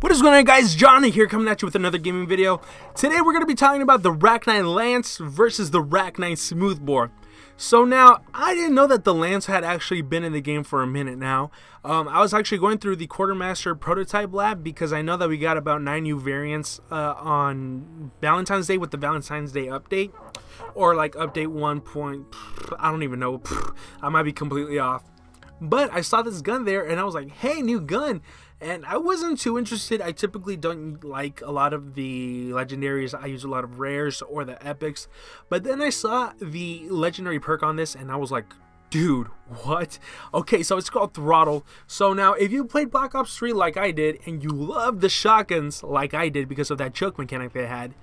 What is going on guys, Jonny here coming at you with another gaming video. Today we're going to be talking about the Rack-9 Lance versus the Rack-9 Smoothbore. So now, I didn't know that the Lance had actually been in the game for a minute now. Um, I was actually going through the Quartermaster prototype lab because I know that we got about 9 new variants uh, on Valentine's Day with the Valentine's Day update. Or like update 1. Point, I don't even know. I might be completely off. But I saw this gun there and I was like, hey, new gun and I wasn't too interested. I typically don't like a lot of the legendaries. I use a lot of rares or the epics. But then I saw the legendary perk on this and I was like, dude, what? Okay, so it's called Throttle. So now, if you played Black Ops 3 like I did and you love the shotguns like I did because of that choke mechanic they had,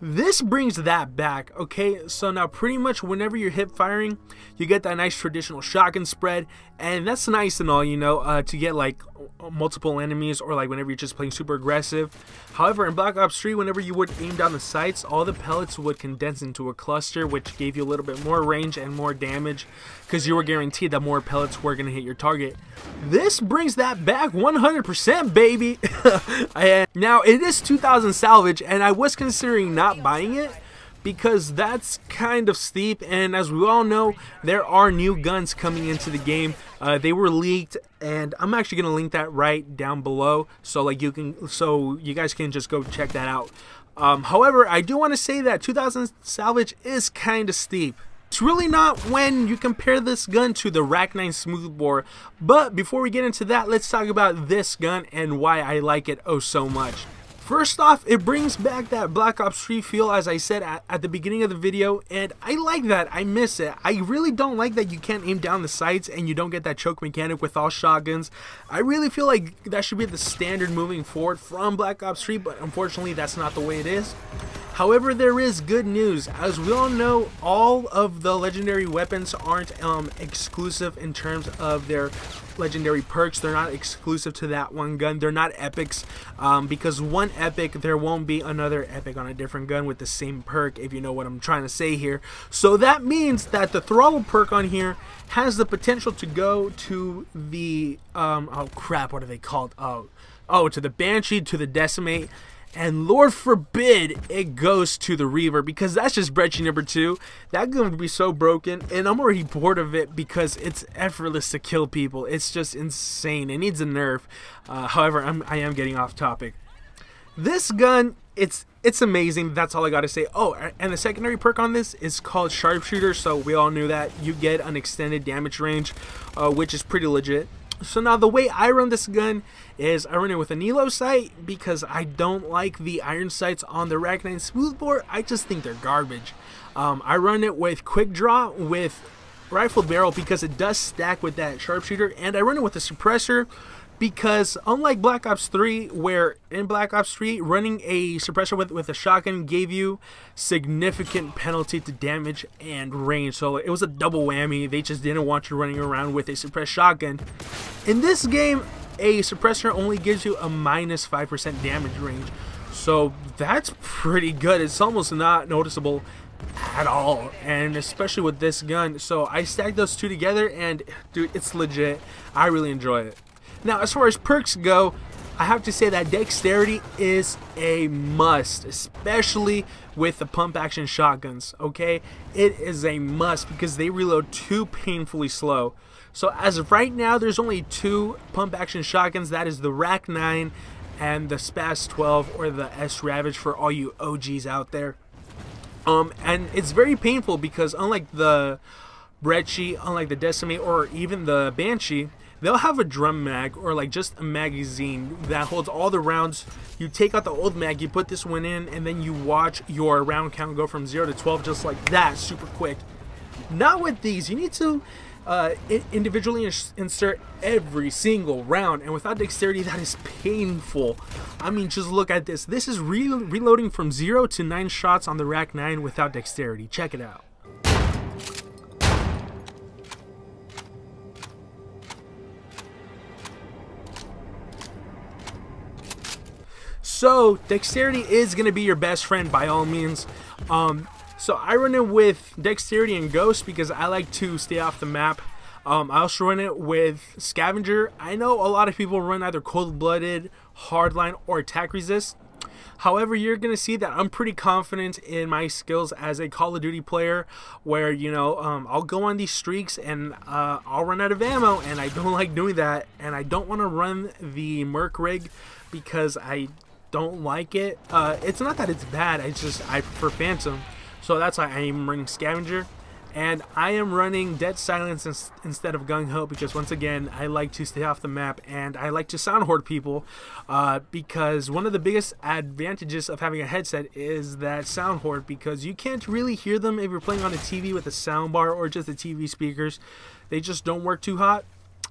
this brings that back, okay? So now pretty much whenever you're hip firing, you get that nice traditional shotgun spread, and that's nice and all, you know, uh, to get like multiple enemies or like whenever you're just playing super aggressive. However, in Black Ops 3, whenever you would aim down the sights, all the pellets would condense into a cluster, which gave you a little bit more range and more damage because you were guaranteed that more pellets were going to hit your target. This brings that back 100%, baby! now, it is 2000 salvage, and I was considering not buying it because that's kind of steep and as we all know there are new guns coming into the game. Uh, they were leaked and i'm actually going to link that right down below so like you can so you guys can just go check that out. Um, however i do want to say that 2000 salvage is kind of steep. It's really not when you compare this gun to the Rack 9 Smoothbore, but before we get into that, let's talk about this gun and why I like it oh so much. First off, it brings back that Black Ops 3 feel as I said at, at, the beginning of the video and I like that, I miss it. I really don't like that you can't aim down the sights and you don't get that choke mechanic with all shotguns. I really feel like that should be the standard moving forward from Black Ops 3 but unfortunately that's not the way it is. However, there is good news. As we all know, all of the legendary weapons aren't um, exclusive in terms of their legendary perks. They're not exclusive to that one gun. They're not epics um, because one epic, there won't be another epic on a different gun with the same perk, if you know what I'm trying to say here. So that means that the throttle perk on here has the potential to go to the, um, oh crap, what are they called? Oh, oh, to the Banshee, to the Decimate, and Lord forbid it goes to the Reaver because that's just Brecci number two. That gun would be so broken, and I'm already bored of it because it's effortless to kill people. It's just insane. It needs a nerf. Uh, however, I'm, I am getting off topic. This gun, it's it's amazing. That's all I got to say. Oh, and the secondary perk on this is called Sharpshooter, so we all knew that. You get an extended damage range, uh, which is pretty legit. So now the way I run this gun is I run it with an Elo sight because I don't like the iron sights on the Rack 9 smoothbore. I just think they're garbage. Um, I run it with quick draw with rifle barrel because it does stack with that sharpshooter and I run it with a suppressor because unlike Black Ops 3, where in Black Ops 3, running a suppressor with, with a shotgun gave you significant penalty to damage and range. So it was a double whammy. They just didn't want you running around with a suppressed shotgun. In this game, a suppressor only gives you a minus 5% damage range. So that's pretty good. It's almost not noticeable at all and especially with this gun so I stacked those two together and dude it's legit I really enjoy it now, as far as perks go, I have to say that dexterity is a must, especially with the pump action shotguns, okay? It is a must because they reload too painfully slow. So as of right now, there's only two pump action shotguns. That is the Rack 9 and the Spaz 12 or the S Ravage for all you OGs out there. Um, and it's very painful because unlike the Brecci, unlike the Decimate, or even the Banshee, they'll have a drum mag or like just a magazine that holds all the rounds. You take out the old mag, you put this one in, and then you watch your round count go from 0 to 12 just like that, super quick. Not with these. You need to uh, individually insert every single round, and without dexterity, that is painful. I mean, just look at this. This is re reloading from 0 to 9 shots on the Rack 9 without dexterity. Check it out. So dexterity is going to be your best friend by all means. Um, so I run it with dexterity and ghost because I like to stay off the map. Um, I also run it with scavenger. I know a lot of people run either cold-blooded, hardline, or attack resist. However, you're going to see that I'm pretty confident in my skills as a Call of Duty player where, you know, um, I'll go on these streaks and uh, I'll run out of ammo and I don't like doing that and I don't want to run the Merc rig because I don't like it. Uh, it's not that it's bad, it's just I prefer Phantom. So that's why I am running Scavenger and I am running Dead Silence ins instead of Gung Ho because once again I like to stay off the map and I like to sound hoard people uh, because one of the biggest advantages of having a headset is that sound hoard because you can't really hear them if you're playing on a TV with a sound bar or just the TV speakers they just don't work too hot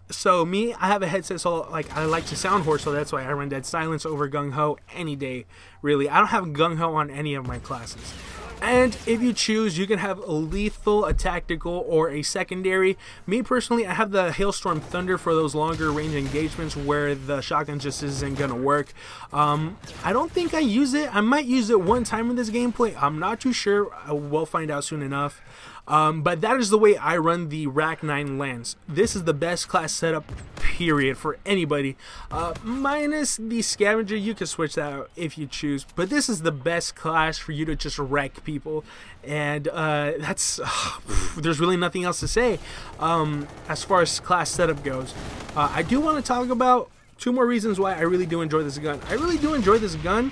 so me, I have a headset, so like I like to sound hoard, so that's why I run Dead Silence over Gung Ho any day. Really, I don't have Gung Ho on any of my classes. And if you choose, you can have a lethal, a tactical, or a secondary. Me personally, I have the Hailstorm Thunder for those longer range engagements where the shotgun just isn't going to work. Um, I don't think I use it. I might use it one time in this gameplay. I'm not too sure. I will find out soon enough. Um, but that is the way I run the Rack 9 Lance. This is the best class setup, period, for anybody. Uh, minus the Scavenger, you can switch that out if you choose. But this is the best class for you to just wreck people. And uh, that's, uh, there's really nothing else to say um, as far as class setup goes. Uh, I do want to talk about two more reasons why I really do enjoy this gun. I really do enjoy this gun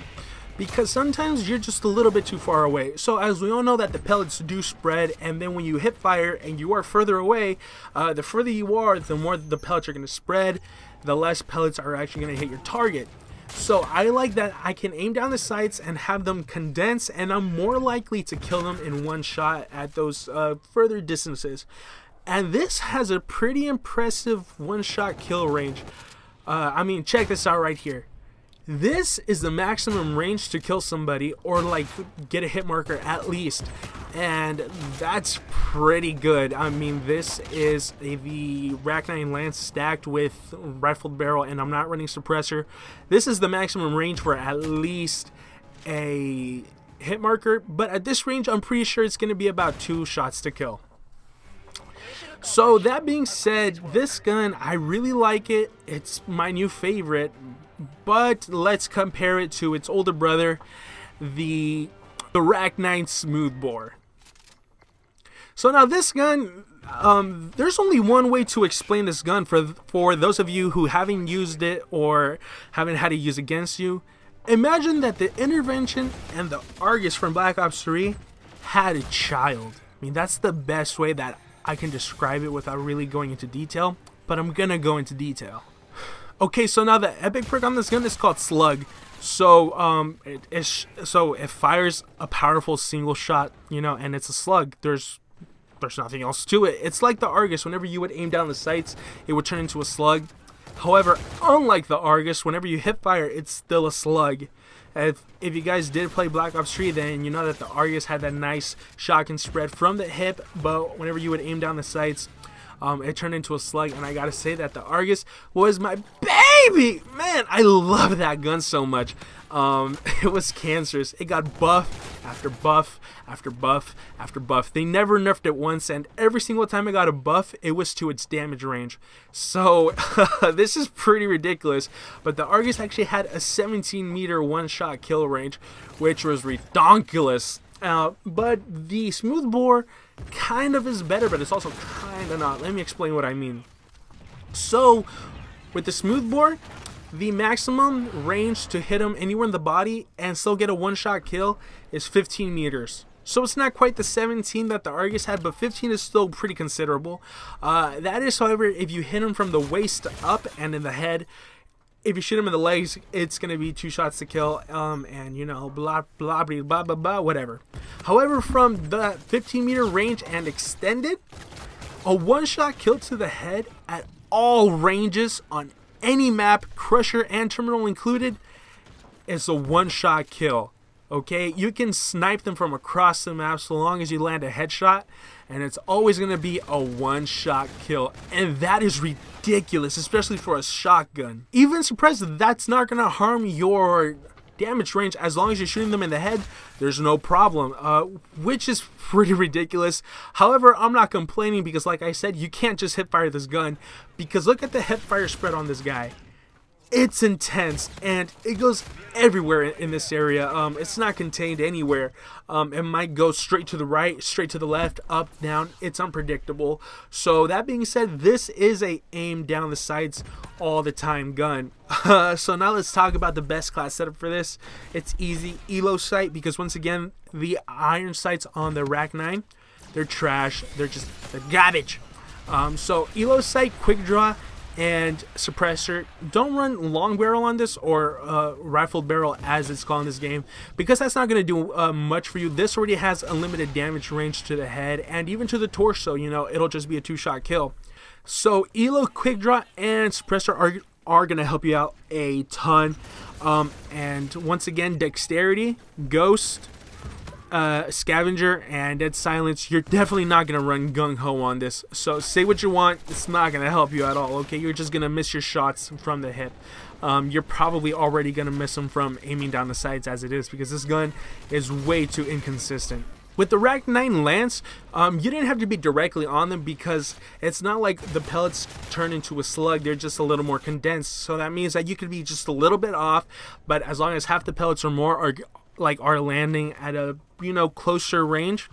because sometimes you're just a little bit too far away. So as we all know that the pellets do spread and then when you hit fire and you are further away, uh, the further you are, the more the pellets are going to spread, the less pellets are actually going to hit your target. So I like that I can aim down the sights and have them condense and I'm more likely to kill them in one shot at those uh, further distances. And this has a pretty impressive one-shot kill range. Uh, I mean, check this out right here. This is the maximum range to kill somebody or like get a hit marker at least. And that's pretty good. I mean, this is a, the Rack 9 Lance stacked with rifled barrel and I'm not running suppressor. This is the maximum range for at least a hit marker. But at this range, I'm pretty sure it's going to be about two shots to kill. So that being said, this gun, I really like it. It's my new favorite but let's compare it to its older brother, the the Rack 9 Smoothbore. So now this gun, um, there's only one way to explain this gun for for those of you who haven't used it or haven't had it used against you. Imagine that the intervention and the Argus from Black Ops 3 had a child. I mean, that's the best way that I can describe it without really going into detail, but I'm gonna go into detail. Okay, so now the epic perk on this gun is called Slug. So um, it, so it fires a powerful single shot, you know, and it's a slug. There's there's nothing else to it. It's like the Argus. Whenever you would aim down the sights, it would turn into a slug. However, unlike the Argus, whenever you hip fire, it's still a slug. If, if you guys did play Black Ops 3, then you know that the Argus had that nice shotgun spread from the hip, but whenever you would aim down the sights, um, it turned into a slug, and I gotta say that the Argus was my baby. Man, I love that gun so much. Um, it was cancerous. It got buff after buff after buff after buff. They never nerfed it once, and every single time it got a buff, it was to its damage range. So this is pretty ridiculous. But the Argus actually had a 17 meter one-shot kill range, which was redonkulous. Uh, but the smoothbore kind of is better, but it's also kind of not. Let me explain what I mean. So, with the smoothbore, the maximum range to hit him anywhere in the body and still get a one-shot kill is 15 meters. So it's not quite the 17 that the Argus had, but 15 is still pretty considerable. Uh, that is, however, if you hit him from the waist up and in the head, if you shoot him in the legs, it's going to be two shots to kill, um, and you know, blah, blah, blah, blah, blah, blah, whatever. However, from the 15 meter range and extended, a one shot kill to the head at all ranges on any map, Crusher and Terminal included, is a one shot kill. Okay, you can snipe them from across the map so long as you land a headshot, and it's always going to be a one shot kill. And that is ridiculous, especially for a shotgun. Even surprised that's not going to harm your damage range as long as you're shooting them in the head there's no problem uh, which is pretty ridiculous however I'm not complaining because like I said you can't just hip fire this gun because look at the hip fire spread on this guy it's intense and it goes everywhere in, this area. Um, it's not contained anywhere. Um, it might go straight to the right, straight to the left, up, down. It's unpredictable. So that being said, this is a aim down the sights all the time gun. Uh, so now let's talk about the best class setup for this. It's easy Elo sight because once again, the iron sights on the Rack 9, they're trash. They're just they're garbage. Um, so Elo sight, quick draw, and suppressor. Don't run long barrel on this or uh, rifled barrel as it's called in this game because that's not going to do uh, much for you. This already has unlimited damage range to the head and even to the torso. You know, it'll just be a two-shot kill. So Elo, quick draw, and suppressor are, are going to help you out a ton. Um, and once again, dexterity, ghost, uh, Scavenger and Dead Silence, you're definitely not going to run gung ho on this. So say what you want, it's not going to help you at all, okay? You're just going to miss your shots from the hip. Um, you're probably already going to miss them from aiming down the sights as it is because this gun is way too inconsistent. With the Rack 9 Lance, um, you didn't have to be directly on them because it's not like the pellets turn into a slug. They're just a little more condensed. So that means that you could be just a little bit off, but as long as half the pellets or more are like are landing at a you know closer range,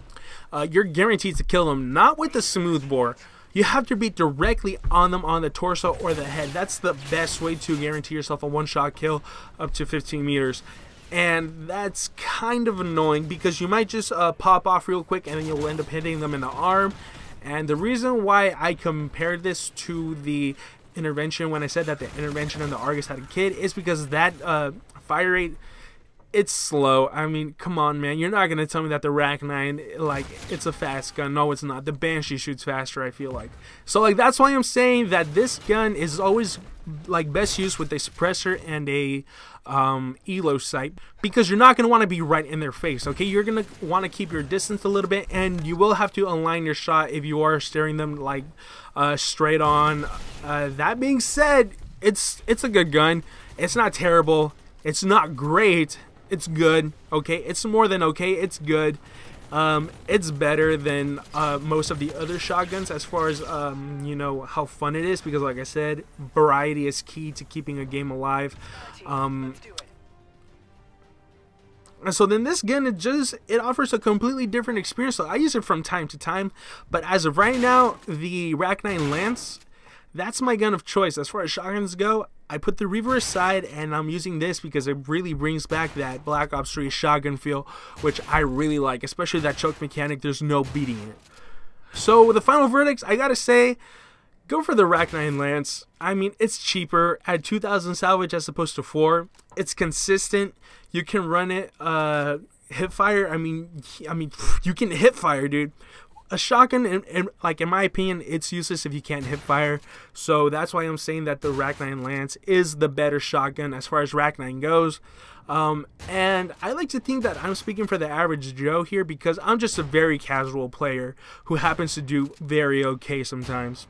uh, you're guaranteed to kill them. Not with the smoothbore. You have to be directly on them on the torso or the head. That's the best way to guarantee yourself a one-shot kill up to 15 meters. And that's kind of annoying because you might just uh, pop off real quick and then you'll end up hitting them in the arm. And the reason why I compared this to the intervention when I said that the intervention and the Argus had a kid is because that uh, fire rate it's slow. I mean, come on, man. You're not gonna tell me that the Rack 9, like, it's a fast gun. No, it's not. The Banshee shoots faster, I feel like. So, like, that's why I'm saying that this gun is always, like, best used with a suppressor and a um, Elo sight because you're not gonna want to be right in their face, okay? You're gonna want to keep your distance a little bit and you will have to align your shot if you are staring them, like, uh, straight on. Uh, that being said, it's, it's a good gun. It's not terrible. It's not great it's good. Okay, it's more than okay. It's good. Um, it's better than uh, most of the other shotguns as far as um, you know how fun it is because, like I said, variety is key to keeping a game alive. Um, so then this gun it just it offers a completely different experience. So I use it from time to time, but as of right now, the Rack 9 Lance that's my gun of choice. As far as shotguns go, I put the Reaver aside and I'm using this because it really brings back that Black Ops 3 shotgun feel, which I really like, especially that choke mechanic. There's no beating it. So with the final verdicts, I gotta say, go for the Rack 9 Lance. I mean, it's cheaper at 2,000 salvage as opposed to 4. It's consistent. You can run it uh, hip fire. I mean, I mean, you can hip fire, dude a shotgun, like in my opinion, it's useless if you can't hip fire. So that's why I'm saying that the Rack 9 Lance is the better shotgun as far as Rack 9 goes. Um, and I like to think that I'm speaking for the average Joe here because I'm just a very casual player who happens to do very okay sometimes.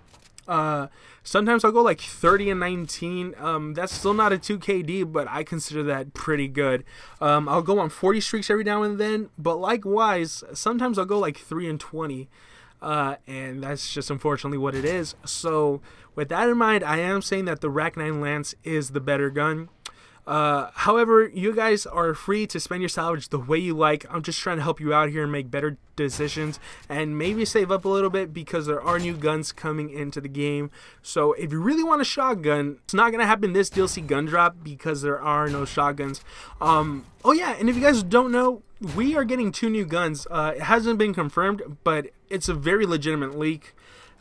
Uh, sometimes I'll go like 30 and 19. Um, that's still not a 2KD, but I consider that pretty good. Um, I'll go on 40 streaks every now and then, but likewise, sometimes I'll go like 3 and 20. Uh, and that's just unfortunately what it is. So, with that in mind, I am saying that the Rack 9 Lance is the better gun. Uh, however, you guys are free to spend your salvage the way you like. I'm just trying to help you out here and make better decisions and maybe save up a little bit because there are new guns coming into the game. So if you really want a shotgun, it's not going to happen this DLC gun drop because there are no shotguns. Um, oh yeah, and if you guys don't know, we are getting two new guns. Uh, it hasn't been confirmed, but it's a very legitimate leak.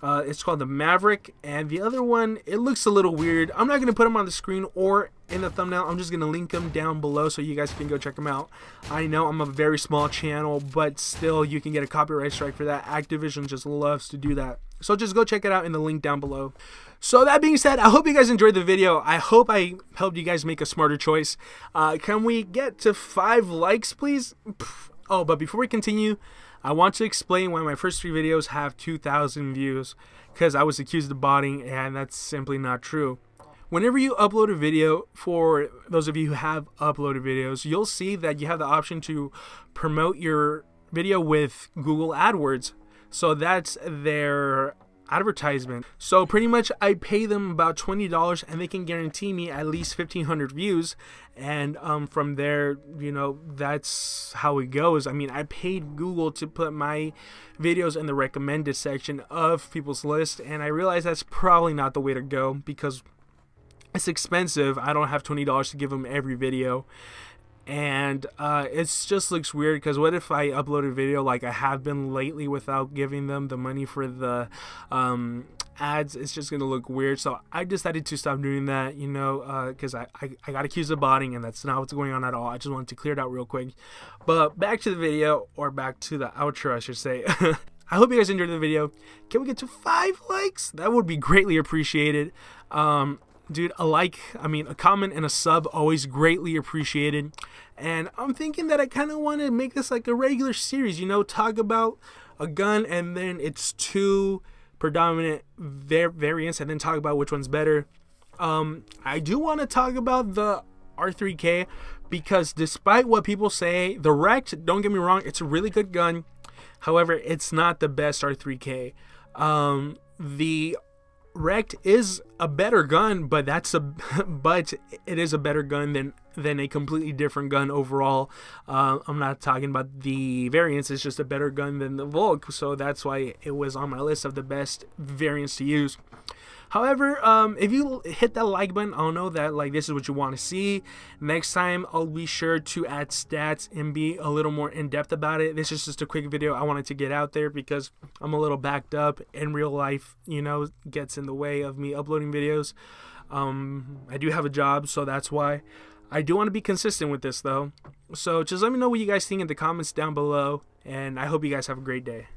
Uh, it's called the Maverick, and the other one, it looks a little weird. I'm not going to put them on the screen or in the thumbnail. I'm just going to link them down below so you guys can go check them out. I know I'm a very small channel, but still, you can get a copyright strike for that. Activision just loves to do that. So just go check it out in the link down below. So that being said, I hope you guys enjoyed the video. I hope I helped you guys make a smarter choice. Uh, can we get to five likes, please? Oh, but before we continue, I want to explain why my first three videos have 2,000 views, because I was accused of botting, and that's simply not true. Whenever you upload a video, for those of you who have uploaded videos, you'll see that you have the option to promote your video with Google AdWords. So that's their advertisement. So pretty much I pay them about $20 and they can guarantee me at least 1500 views and um, from there, you know, that's how it goes. I mean, I paid Google to put my videos in the recommended section of people's list and I realized that's probably not the way to go because it's expensive. I don't have $20 to give them every video. And uh, it just looks weird because what if I upload a video like I have been lately without giving them the money for the um, ads? It's just gonna look weird. So I decided to stop doing that you know because uh, I, I, I, got accused of botting and that's not what's going on at all. I just wanted to clear it out real quick. But back to the video or back to the outro I should say. I hope you guys enjoyed the video. Can we get to five likes? That would be greatly appreciated. Um, dude, a like, I mean, a comment and a sub always greatly appreciated. And I'm thinking that I kind of want to make this like a regular series, you know, talk about a gun and then its two predominant var- variants and then talk about which one's better. Um, I do want to talk about the R3K because despite what people say, the Rekt, don't get me wrong, it's a really good gun. However, it's not the best R3K. Um, the Rekt is a better gun, but that's a but it is a better gun than than a completely different gun overall. Uh, I'm not talking about the variants; it's just a better gun than the Volk, so that's why it was on my list of the best variants to use. However, um, if you hit that like button, I'll know that like this is what you want to see. Next time, I'll be sure to add stats and be a little more in depth about it. This is just a quick video I wanted to get out there because I'm a little backed up in real life. You know, gets in the way of me uploading videos. Um, I do have a job, so that's why. I do want to be consistent with this though. So just let me know what you guys think in the comments down below, and I hope you guys have a great day.